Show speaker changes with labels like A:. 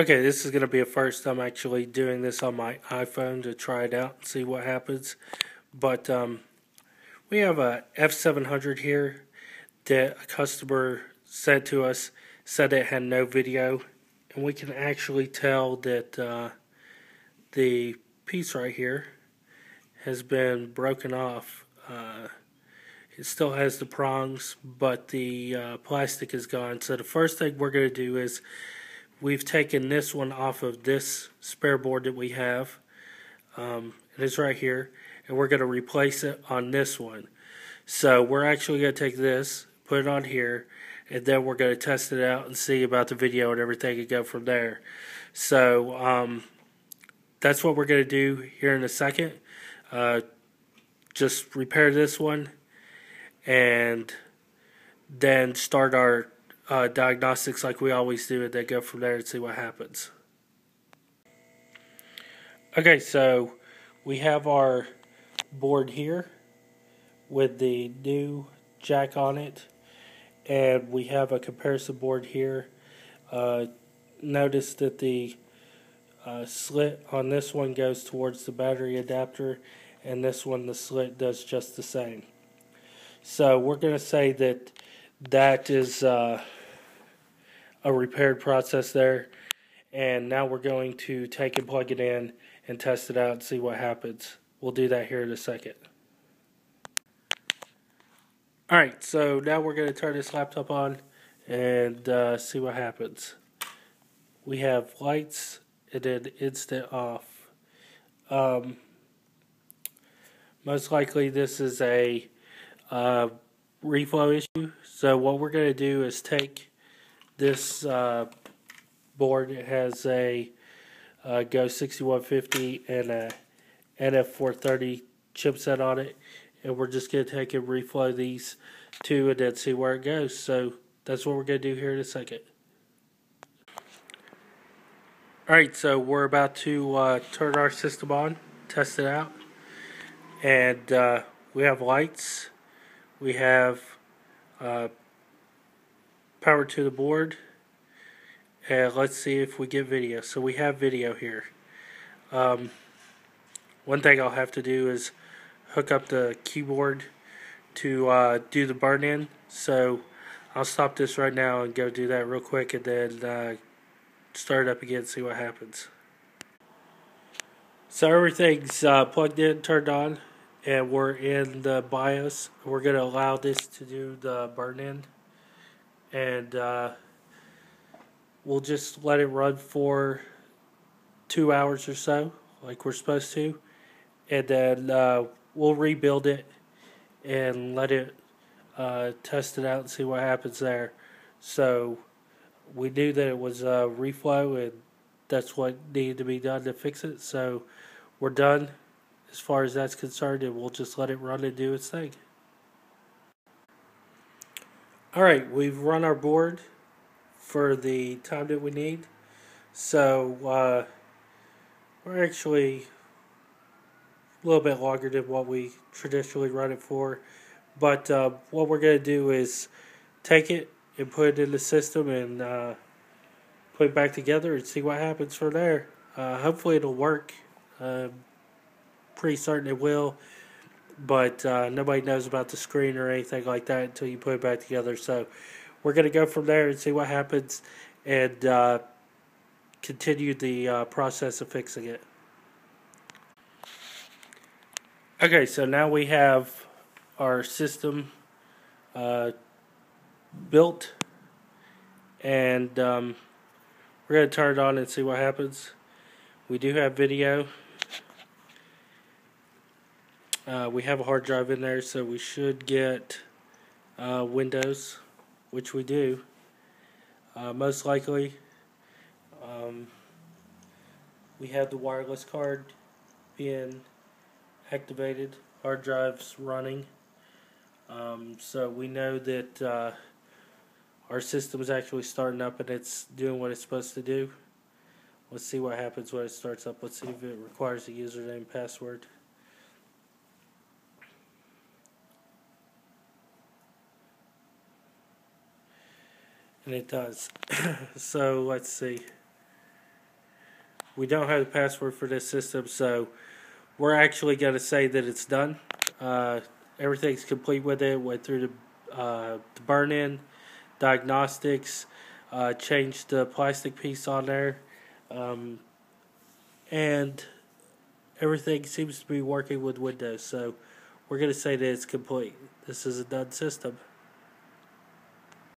A: Okay, this is going to be a first. I'm actually doing this on my iPhone to try it out and see what happens. But um, we have a F700 here that a customer sent to us, said it had no video, and we can actually tell that uh, the piece right here has been broken off. Uh, it still has the prongs, but the uh, plastic is gone. So the first thing we're going to do is we've taken this one off of this spare board that we have. Um, and it's right here. And we're going to replace it on this one. So we're actually going to take this, put it on here, and then we're going to test it out and see about the video and everything and go from there. So um, that's what we're going to do here in a second. Uh, just repair this one and then start our uh, diagnostics like we always do and then go from there and see what happens. Okay, so we have our board here with the new jack on it and we have a comparison board here. Uh, notice that the uh, slit on this one goes towards the battery adapter and this one the slit does just the same. So we're going to say that that is uh, a repaired process there and now we're going to take and plug it in and test it out and see what happens. We'll do that here in a second. Alright, so now we're going to turn this laptop on and uh, see what happens. We have lights and then instant off. Um, most likely this is a uh, reflow issue. So what we're going to do is take this uh, board. Has a uh, Go 6150 and a NF430 chipset on it and we're just going to take and reflow these two and then see where it goes. So that's what we're going to do here in a second. Alright, so we're about to uh, turn our system on, test it out, and uh, we have lights, we have uh, power to the board, and let's see if we get video. So we have video here. Um, one thing I'll have to do is hook up the keyboard to uh, do the burn in. So I'll stop this right now and go do that real quick and then uh, start it up again see what happens. So everything's uh, plugged in, turned on, and we're in the BIOS. We're going to allow this to do the burn in. And uh, we'll just let it run for two hours or so, like we're supposed to. And then uh, we'll rebuild it and let it uh, test it out and see what happens there. So we knew that it was a reflow and that's what needed to be done to fix it. So we're done as far as that's concerned and we'll just let it run and do its thing. Alright, we've run our board for the time that we need. So uh, we're actually a little bit longer than what we traditionally run it for. But uh, what we're going to do is take it and put it in the system and uh, put it back together and see what happens from there. Uh, hopefully it'll work. Uh, pretty certain it will. But uh, nobody knows about the screen or anything like that until you put it back together. So we're going to go from there and see what happens and uh, continue the process of fixing it. Okay, so now we have our system uh, built, and um, we're going to turn it on and see what happens. We do have video. Uh, we have a hard drive in there, so we should get uh, Windows, which we do. Uh, most likely, um, we have the wireless card being activated, hard drives running. Um, so we know that uh, our system is actually starting up and it's doing what it's supposed to do. Let's see what happens when it starts up. Let's see if it requires a username and password. And it does. so let's see. we don't have the password for this system, so we're actually going to say that it's done. Uh, everything's complete with it. Went through the, uh, the burn in, diagnostics, uh, changed the plastic piece on there, um, and everything seems to be working with Windows. So we're going to say that it's complete. This is a done system.